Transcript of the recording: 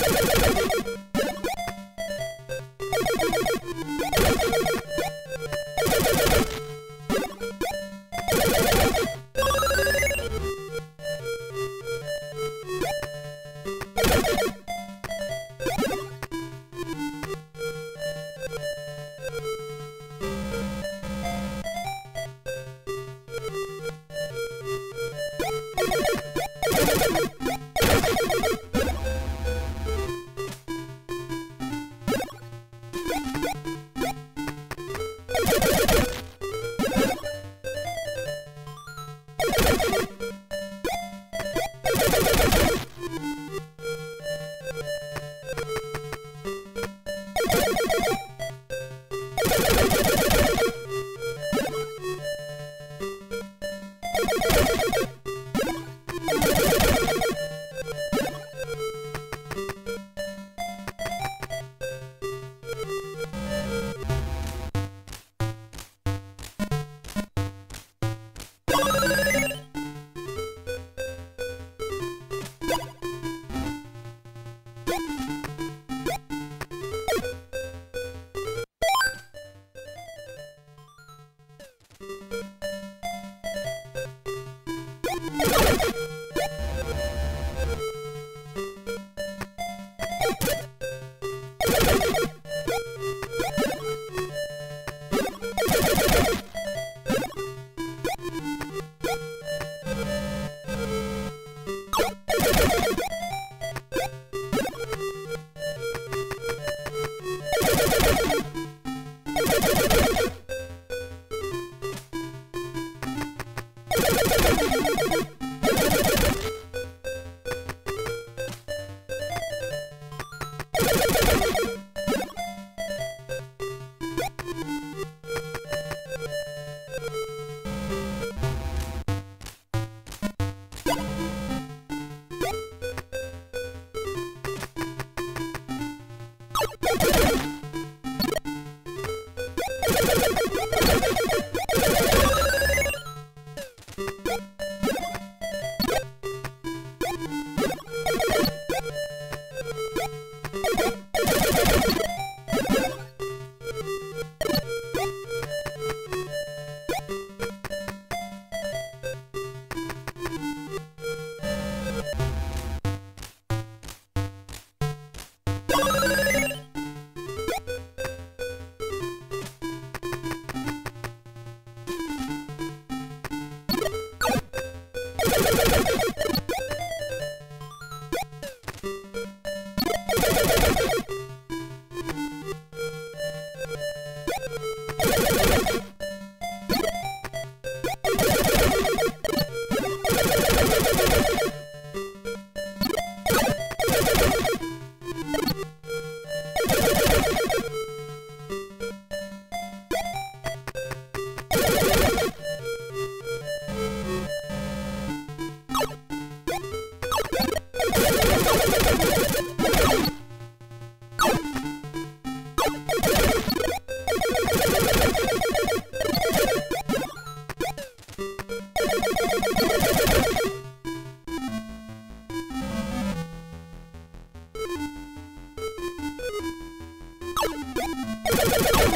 you you Ha ha ha ha! you